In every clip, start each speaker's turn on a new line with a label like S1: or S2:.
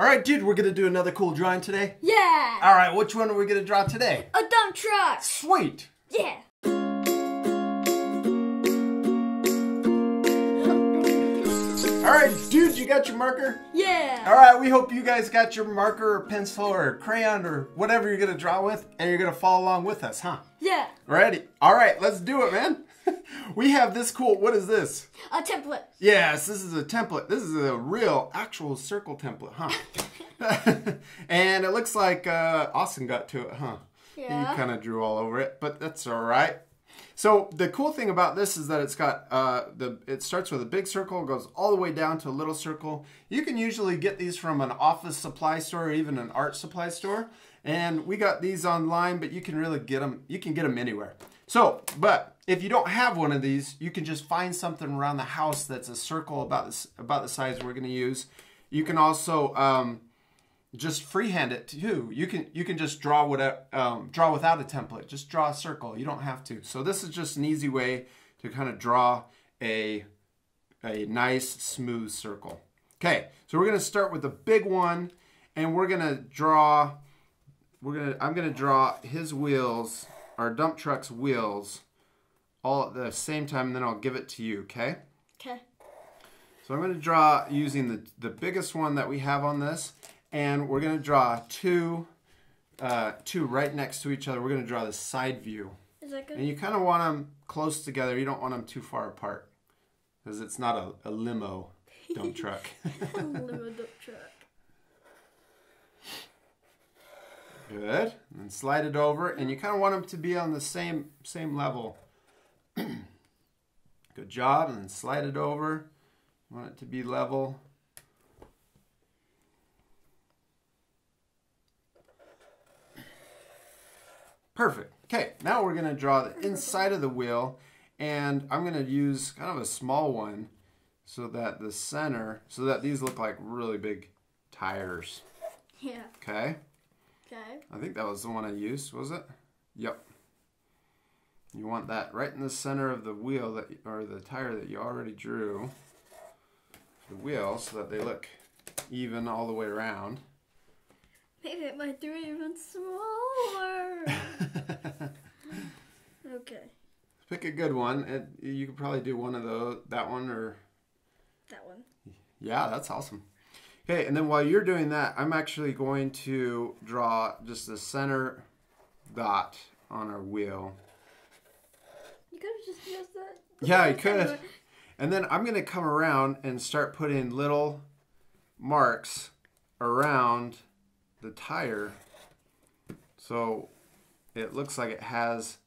S1: All right, dude, we're gonna do another cool drawing today.
S2: Yeah.
S1: All right, which one are we gonna draw today?
S2: A dump truck.
S1: Sweet.
S2: Yeah.
S1: All right, dude, you got your marker?
S2: Yeah.
S1: All right, we hope you guys got your marker or pencil or crayon or whatever you're gonna draw with, and you're gonna follow along with us, huh?
S2: Yeah.
S1: Ready? All right, let's do it, man. we have this cool. What is this?
S2: A template.
S1: Yes, this is a template. This is a real, actual circle template, huh? and it looks like uh, Austin got to it, huh?
S2: Yeah.
S1: He kind of drew all over it, but that's all right. So the cool thing about this is that it's got uh, the. It starts with a big circle, goes all the way down to a little circle. You can usually get these from an office supply store or even an art supply store, and we got these online. But you can really get them. You can get them anywhere. So, but if you don't have one of these, you can just find something around the house that's a circle about this about the size we're going to use. You can also um, just freehand it too. You can you can just draw whatever um, draw without a template. Just draw a circle. You don't have to. So this is just an easy way to kind of draw a a nice smooth circle. Okay, so we're gonna start with the big one, and we're gonna draw. We're gonna I'm gonna draw his wheels, our dump truck's wheels, all at the same time, and then I'll give it to you. Okay.
S2: Okay.
S1: So I'm going to draw using the, the biggest one that we have on this, and we're going to draw two, uh, two right next to each other. We're going to draw the side view.
S2: Is that good?
S1: And you kind of want them close together. You don't want them too far apart because it's not a, a limo dump truck.
S2: Limo dump truck.
S1: Good. And slide it over, and you kind of want them to be on the same same level. Good job. And then slide it over. You want it to be level. Perfect. Okay, now we're going to draw the inside of the wheel, and I'm going to use kind of a small one so that the center, so that these look like really big tires.
S2: Yeah.
S1: Okay.
S2: Okay.
S1: I think that was the one I used, was it? Yep. You want that right in the center of the wheel that or the tire that you already drew. The wheel so that they look even all the way around.
S2: Maybe it might do even smaller. okay.
S1: Pick a good one. It, you could probably do one of those, that one or
S2: That one.
S1: yeah, that's awesome. Okay, and then while you're doing that, I'm actually going to draw just the center dot on our wheel.
S2: You could have just used that.
S1: Yeah, you could. And then I'm going to come around and start putting little marks around the tire so it looks like it has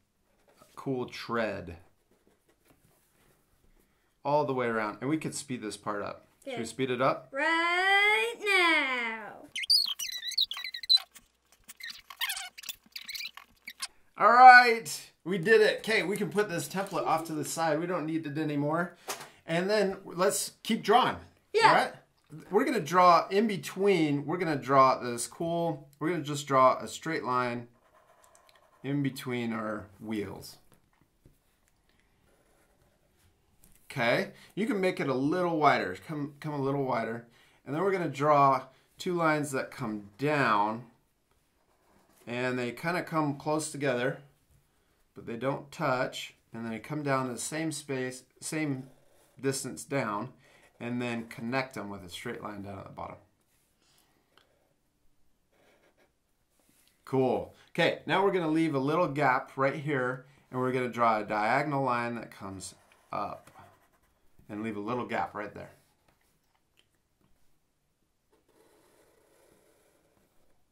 S1: a cool tread all the way around. And we could speed this part up. Should we speed it up?
S2: Right now.
S1: All right, we did it. Okay, we can put this template off to the side. We don't need it anymore. And then let's keep drawing.
S2: Yeah.
S1: All right. We're gonna draw in between. We're gonna draw this cool. We're gonna just draw a straight line in between our wheels. Okay, you can make it a little wider. Come, come a little wider, and then we're gonna draw two lines that come down and they kind of come close together, but they don't touch, and then they come down to the same space, same distance down, and then connect them with a straight line down at the bottom. Cool. Okay, now we're going to leave a little gap right here, and we're going to draw a diagonal line that comes up, and leave a little gap right there.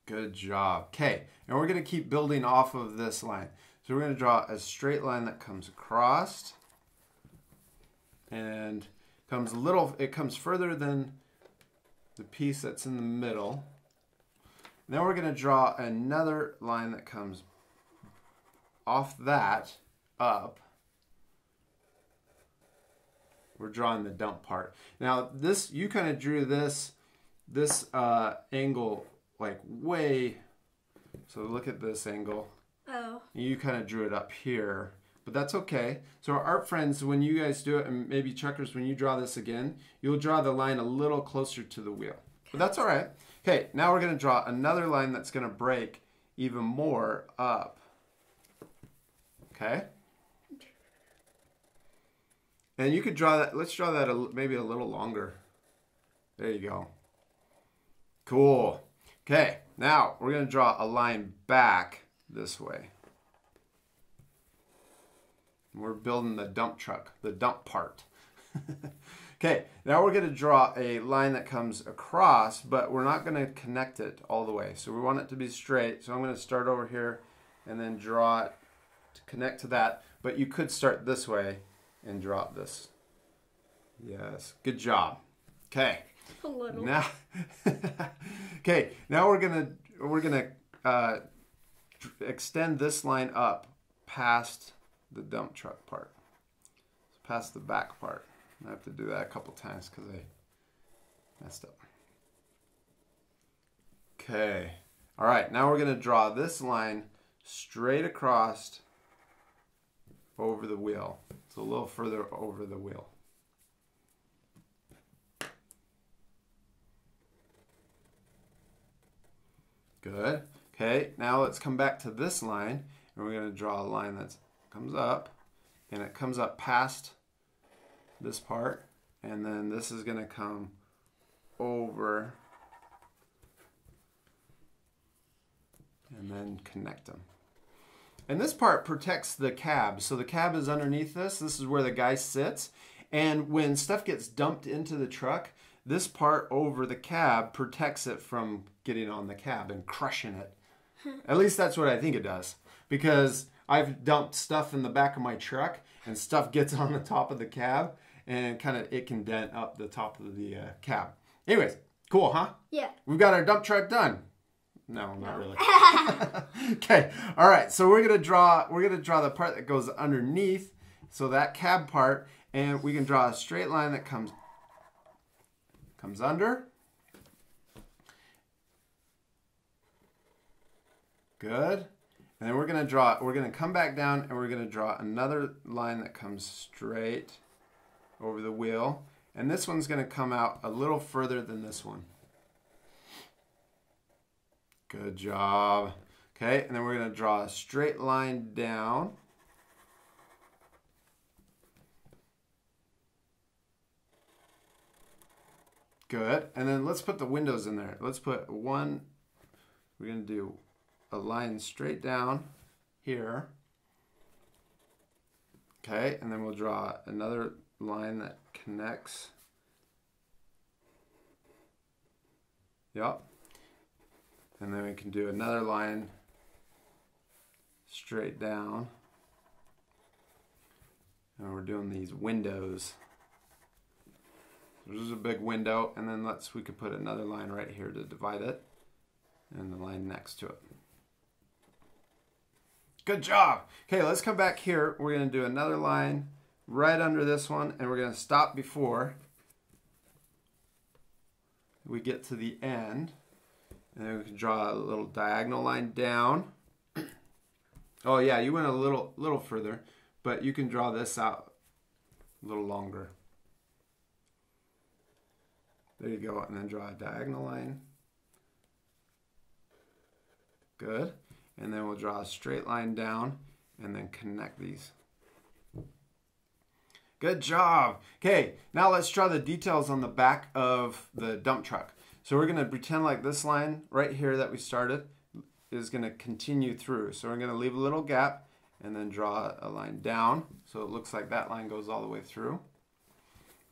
S1: Good job. Okay, and we're to keep building off of this line. So we're to draw a straight line that comes across and comes a little, it comes further than the piece that's in the middle. Then we're to draw another line that comes off that up. We're drawing the dump part. Now this, you kind of drew this, this uh, angle like way, so look at this angle.
S2: Oh.
S1: You kind of drew it up here, but that's okay. So our art friends, when you guys do it, and maybe checkers, when you draw this again, you'll draw the line a little closer to the wheel. But that's all right. Okay, now we're going to draw another line that's going to break even more up. Okay? And you could draw that, let's draw that a, maybe a little longer. There you go. Cool. Okay, now we're going to draw a line back this way. We're building the dump truck, the dump part. okay, now we're going to draw a line that comes across, but we're not going to connect it all the way. So we want it to be straight. So I'm going to start over here and then draw it to connect to that. But you could start this way and drop this. Yes, good job. Okay.
S2: A little.
S1: Now, okay. Now we're gonna we're gonna uh, extend this line up past the dump truck part, so past the back part. I have to do that a couple times because I messed up. Okay. All right. Now we're gonna draw this line straight across over the wheel. It's a little further over the wheel. Good. Okay, now let's come back to this line and we're going to draw a line that comes up and it comes up past this part and then this is going to come over and then connect them. And this part protects the cab. So the cab is underneath this. This is where the guy sits. And when stuff gets dumped into the truck, this part over the cab protects it from getting on the cab and crushing it. At least that's what I think it does. Because I've dumped stuff in the back of my truck and stuff gets on the top of the cab and kind of it can dent up the top of the uh, cab. Anyways, cool, huh?
S2: Yeah.
S1: We've got our dump truck done. No, not really. okay. All right. So we're gonna draw. We're gonna draw the part that goes underneath. So that cab part, and we can draw a straight line that comes comes under. Good. And then we're gonna draw. We're gonna come back down, and we're gonna draw another line that comes straight over the wheel. And this one's gonna come out a little further than this one. Good job. Okay, and then we're to draw a straight line down. Good. And then let's put the windows in there. Let's put one, we're to do a line straight down here. Okay, and then we'll draw another line that connects. Yep. And then we can do another line straight down. And we're doing these windows. This is a big window, and then let's we could put another line right here to divide it, and the line next to it. Good job. Okay, let's come back here. We're going to do another line right under this one, and we're going to stop before we get to the end. And then we can draw a little diagonal line down. Oh yeah, you went a little little further, but you can draw this out a little longer. There you go, and then draw a diagonal line. Good. And then we'll draw a straight line down and then connect these. Good job. Okay, now let's draw the details on the back of the dump truck. So we're going to pretend like this line right here that we started is going to continue through. So we're going to leave a little gap and then draw a line down. So it looks like that line goes all the way through.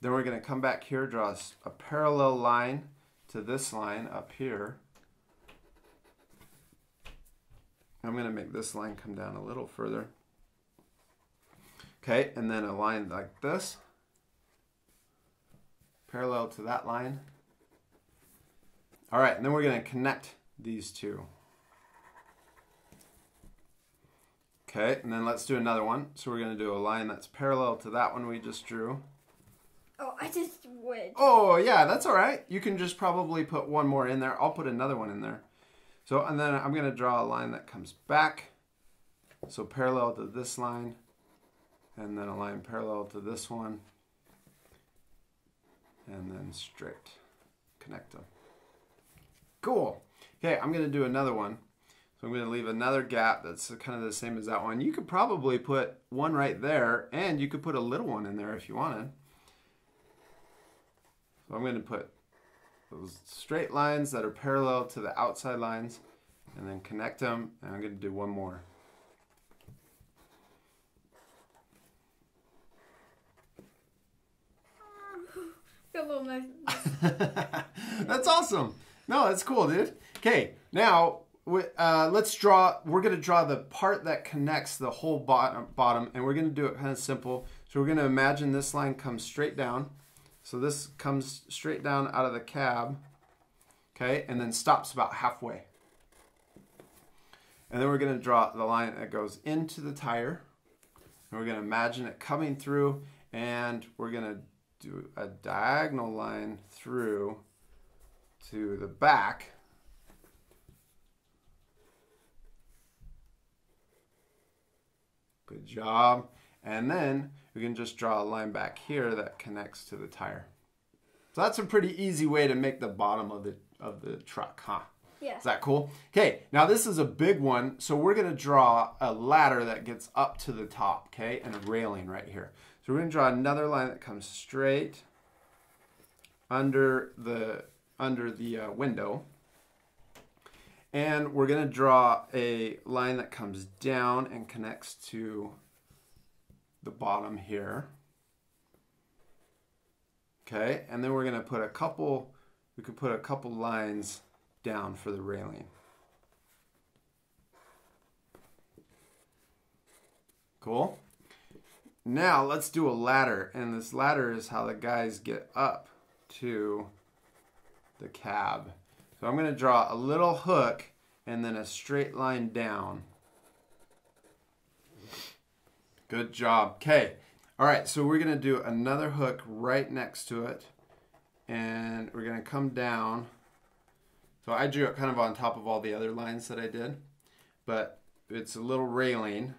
S1: Then we're going to come back here, draw a parallel line to this line up here. I'm going to make this line come down a little further. Okay, and then a line like this, parallel to that line. All right, and then we're going to connect these two. Okay, and then let's do another one. So we're going to do a line that's parallel to that one we just drew.
S2: Oh, I just went.
S1: Oh, yeah, that's all right. You can just probably put one more in there. I'll put another one in there. So, and then I'm going to draw a line that comes back. So parallel to this line. And then a line parallel to this one. And then straight. Connect them. Cool. Okay, I'm going to do another one. So I'm going to leave another gap that's kind of the same as that one. You could probably put one right there, and you could put a little one in there if you wanted. So I'm going to put those straight lines that are parallel to the outside lines, and then connect them, and I'm going to do one more.
S2: Got a little mess.
S1: That's awesome. No, that's cool, dude. Okay, now uh, let's draw. We're gonna draw the part that connects the whole bottom, bottom, and we're gonna do it kind of simple. So we're gonna imagine this line comes straight down. So this comes straight down out of the cab, okay, and then stops about halfway. And then we're gonna draw the line that goes into the tire. And we're gonna imagine it coming through, and we're gonna do a diagonal line through to the back. Good job. And then we can just draw a line back here that connects to the tire. So that's a pretty easy way to make the bottom of the of the truck, huh?
S2: Yeah.
S1: Is that cool? Okay, now this is a big one. So we're gonna draw a ladder that gets up to the top, okay, and a railing right here. So we're gonna draw another line that comes straight under the under the uh, window. And we're gonna draw a line that comes down and connects to the bottom here. Okay, and then we're gonna put a couple, we could put a couple lines down for the railing. Cool. Now let's do a ladder, and this ladder is how the guys get up to the cab. So I'm going to draw a little hook and then a straight line down. Good job. Okay. All right, so we're going to do another hook right next to it, and we're going to come down. So I drew it kind of on top of all the other lines that I did, but it's a little railing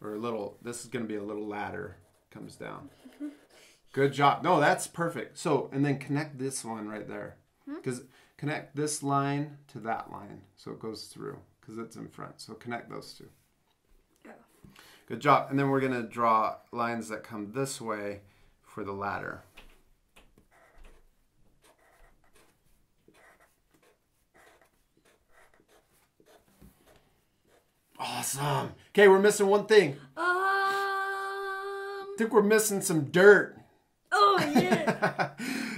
S1: or a little, this is going to be a little ladder comes down. Good job. No, that's perfect. So, and then connect this one right there. Because connect this line to that line so it goes through because it's in front. So connect those two.
S2: Yeah.
S1: Good job. And then we're going to draw lines that come this way for the ladder. Awesome. Okay, we're missing one thing.
S2: Um.
S1: I think we're missing some dirt.
S2: Oh yeah.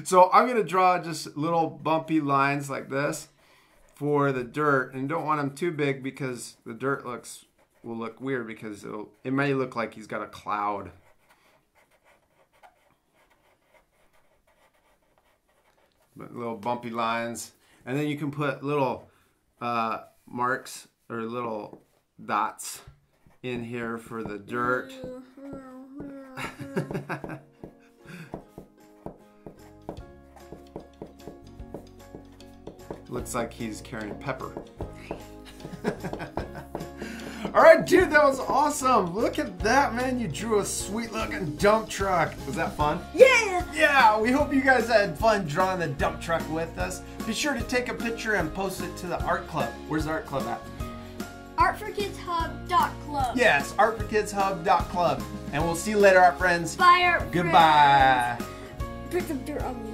S1: So I'm going to draw just little bumpy lines like this for the dirt and don't want them too big because the dirt looks will look weird because it'll, it may look like he's got a cloud. But little bumpy lines and then you can put little uh, marks or little dots in here for the dirt. Looks like he's carrying pepper. All right, dude, that was awesome. Look at that, man. You drew a sweet looking dump truck. Was that fun?
S2: yeah.
S1: Yeah, we hope you guys had fun drawing the dump truck with us. Be sure to take a picture and post it to the art club. Where's the art club at?
S2: Artforkidshub.club.
S1: Yes, artforkidshub.club. And we'll see you later, our friends.
S2: Bye, art
S1: Goodbye.
S2: friends. Put some dirt on me.